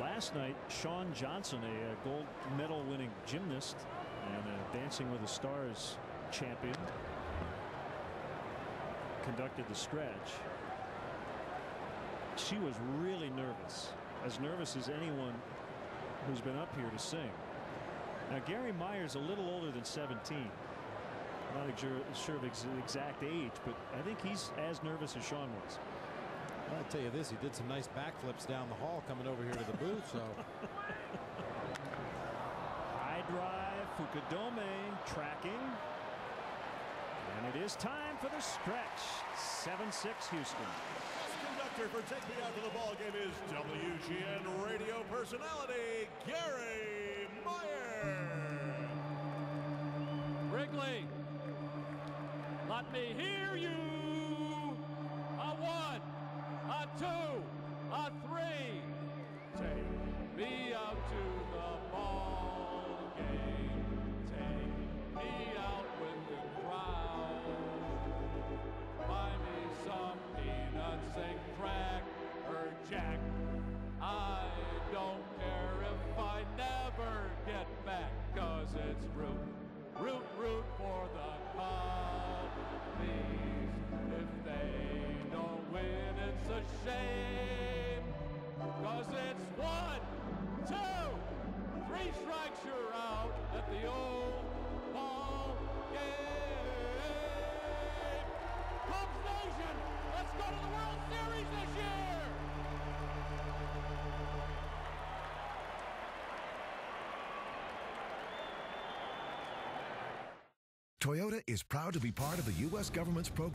Last night, Shawn Johnson, a, a gold medal winning gymnast and a Dancing with the Stars champion, conducted the stretch. She was really nervous, as nervous as anyone who's been up here to sing. Now Garry Meier's a little older than 17. Not sure of his exact age, but I think he's as nervous as Shawn was. I'll tell you this, he did some nice backflips down the hall coming over here to the booth. So high drive, Fukudome tracking. And it is time for the stretch. 7-6 Houston. Conductor for Take Me Out to the Ball Game is WGN radio personality Garry Meier. Wrigley, let me hear you. Shame. Cause it's one, two, three strikes, you're out at the old ball game. Cubs Nation, let's go to the World Series this year. Toyota is proud to be part of the U.S. government's program